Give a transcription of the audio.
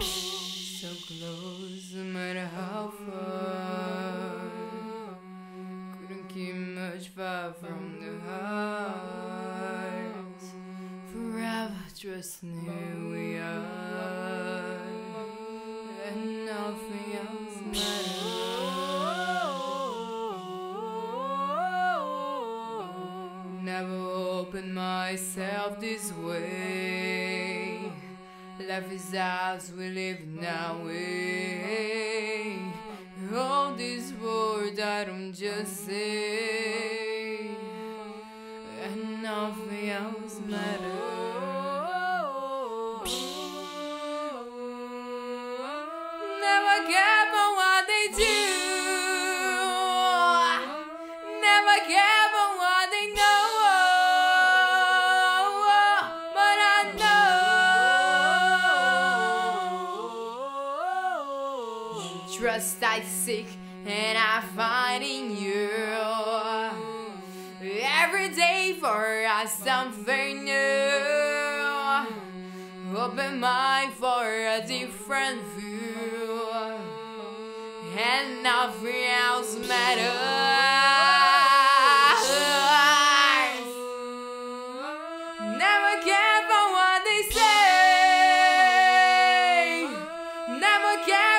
So close, no matter how far. Couldn't keep much far from the heart. Forever, just knew we are. And nothing else matters. Never opened myself this way. Life is ours, we live now. Way. All these words I don't just say, and nothing else matters. Never care for what they do. Never care Trust I seek and I find in you. Every day for us something new. Open mind for a different view. And nothing else matters. Never care for what they say. Never care.